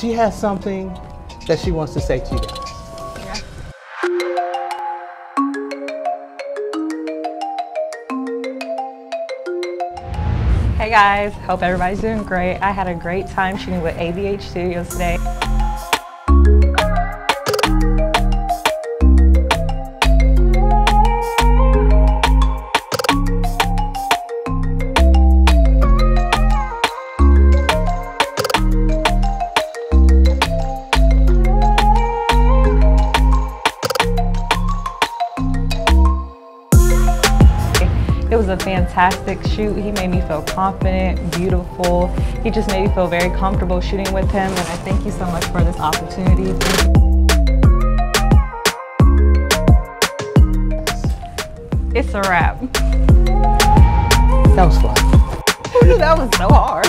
she has something that she wants to say to you guys. Hey guys, hope everybody's doing great. I had a great time shooting with ABH Studios today. It was a fantastic shoot. He made me feel confident, beautiful. He just made me feel very comfortable shooting with him. And I thank you so much for this opportunity. It's a wrap. That was fun. that was so hard.